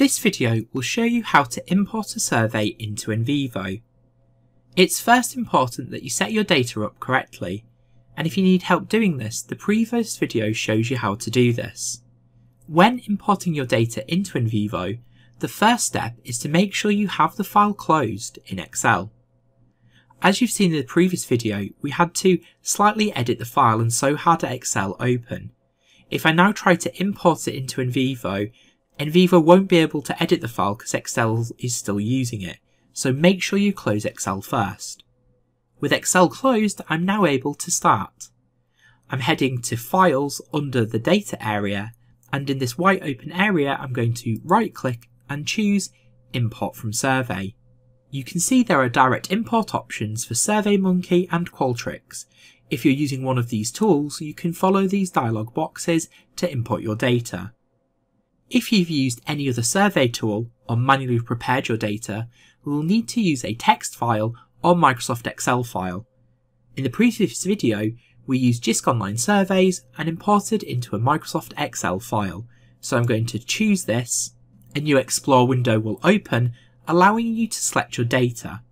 This video will show you how to import a survey into NVivo. It's first important that you set your data up correctly, and if you need help doing this, the previous video shows you how to do this. When importing your data into NVivo, the first step is to make sure you have the file closed in Excel. As you've seen in the previous video, we had to slightly edit the file and so had Excel open. If I now try to import it into NVivo won't be able to edit the file because Excel is still using it, so make sure you close Excel first. With Excel closed, I'm now able to start. I'm heading to Files under the Data area, and in this white open area I'm going to right click and choose Import from Survey. You can see there are direct import options for SurveyMonkey and Qualtrics. If you're using one of these tools, you can follow these dialog boxes to import your data. If you've used any other survey tool or manually prepared your data, we will need to use a text file or Microsoft Excel file. In the previous video, we used JISC Online Surveys and imported into a Microsoft Excel file, so I'm going to choose this. A new Explore window will open allowing you to select your data.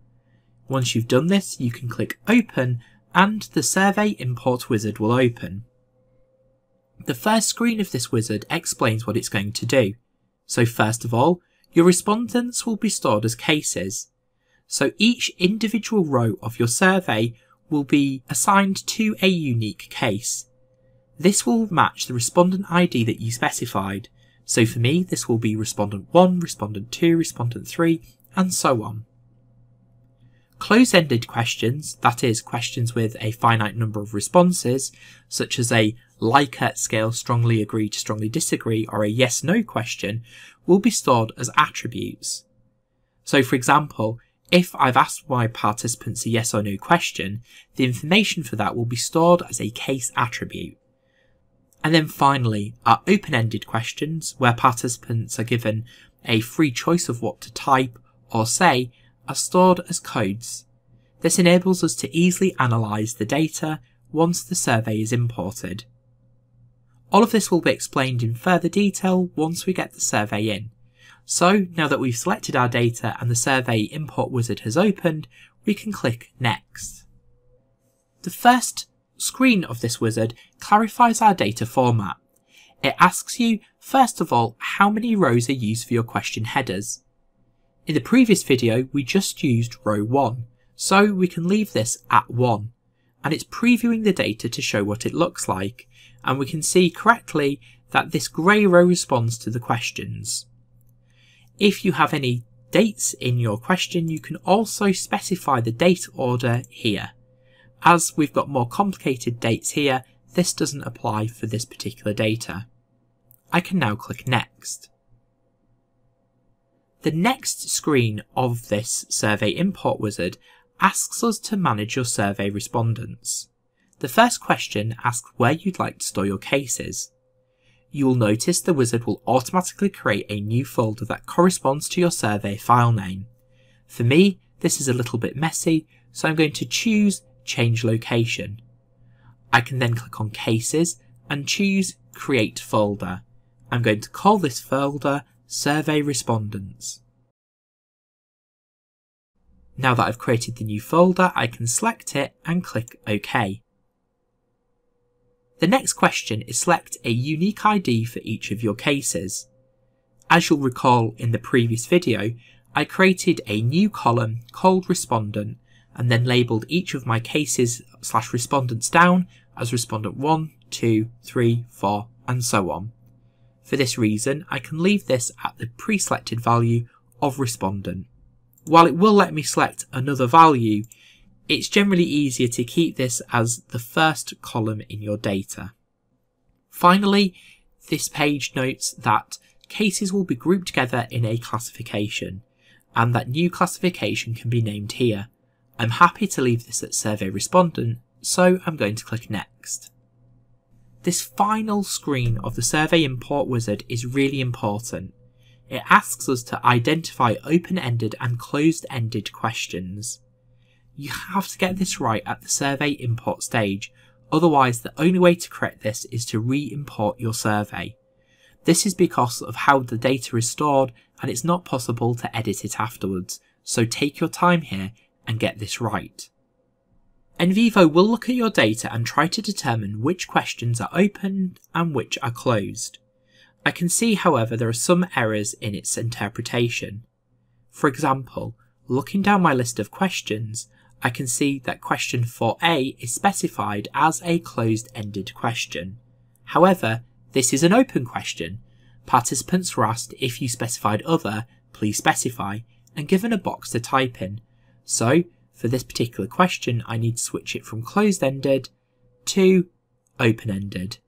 Once you've done this, you can click Open and the Survey Import wizard will open. The first screen of this wizard explains what it's going to do. So first of all, your respondents will be stored as cases. So each individual row of your survey will be assigned to a unique case. This will match the respondent ID that you specified, so for me, this will be respondent 1, respondent 2, respondent 3, and so on. Close-ended questions, that is, questions with a finite number of responses, such as a Likert scale strongly agree to strongly disagree or a yes-no question, will be stored as attributes. So for example, if I've asked my participants a yes or no question, the information for that will be stored as a case attribute. And then finally, our open-ended questions, where participants are given a free choice of what to type or say, are stored as codes. This enables us to easily analyse the data once the survey is imported. All of this will be explained in further detail once we get the survey in. So now that we've selected our data and the survey import wizard has opened, we can click next. The first screen of this wizard clarifies our data format. It asks you, first of all, how many rows are used for your question headers. In the previous video, we just used row 1, so we can leave this at 1, and it's previewing the data to show what it looks like, and we can see correctly that this grey row responds to the questions. If you have any dates in your question, you can also specify the date order here. As we've got more complicated dates here, this doesn't apply for this particular data. I can now click Next. The next screen of this Survey Import Wizard asks us to manage your survey respondents. The first question asks where you'd like to store your cases. You will notice the wizard will automatically create a new folder that corresponds to your survey file name. For me, this is a little bit messy, so I'm going to choose change location. I can then click on cases and choose create folder. I'm going to call this folder survey respondents. Now that I've created the new folder, I can select it and click OK. The next question is select a unique ID for each of your cases. As you'll recall in the previous video, I created a new column called respondent and then labelled each of my cases slash respondents down as respondent 1, 2, 3, 4 and so on. For this reason, I can leave this at the pre-selected value of respondent. While it will let me select another value, it's generally easier to keep this as the first column in your data. Finally, this page notes that cases will be grouped together in a classification, and that new classification can be named here. I'm happy to leave this at survey respondent, so I'm going to click next. This final screen of the survey import wizard is really important. It asks us to identify open-ended and closed-ended questions. You have to get this right at the survey import stage, otherwise the only way to correct this is to re-import your survey. This is because of how the data is stored and it's not possible to edit it afterwards, so take your time here and get this right. NVivo will look at your data and try to determine which questions are open and which are closed. I can see, however, there are some errors in its interpretation. For example, looking down my list of questions, I can see that question 4a is specified as a closed-ended question. However, this is an open question. Participants were asked if you specified other, please specify, and given a box to type in. So, for this particular question, I need to switch it from closed-ended to open-ended.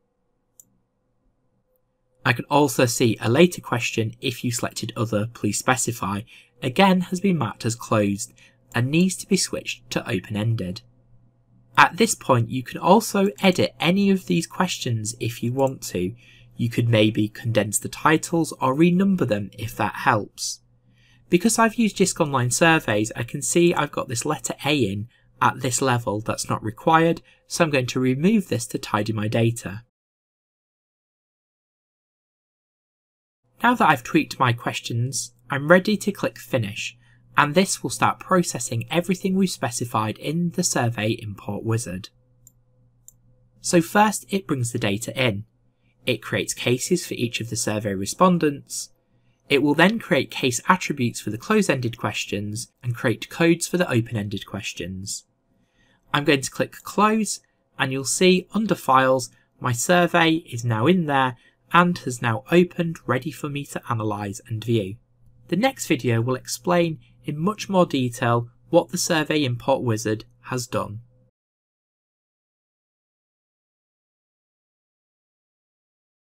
I can also see a later question if you selected other, please specify, again has been marked as closed and needs to be switched to open-ended. At this point, you can also edit any of these questions if you want to. You could maybe condense the titles or renumber them if that helps. Because I've used JISC Online Surveys, I can see I've got this letter A in at this level that's not required, so I'm going to remove this to tidy my data. Now that I've tweaked my questions, I'm ready to click Finish, and this will start processing everything we've specified in the survey import wizard. So first it brings the data in. It creates cases for each of the survey respondents. It will then create case attributes for the close-ended questions and create codes for the open-ended questions. I'm going to click close and you'll see under files my survey is now in there and has now opened ready for me to analyse and view. The next video will explain in much more detail what the Survey Import Wizard has done.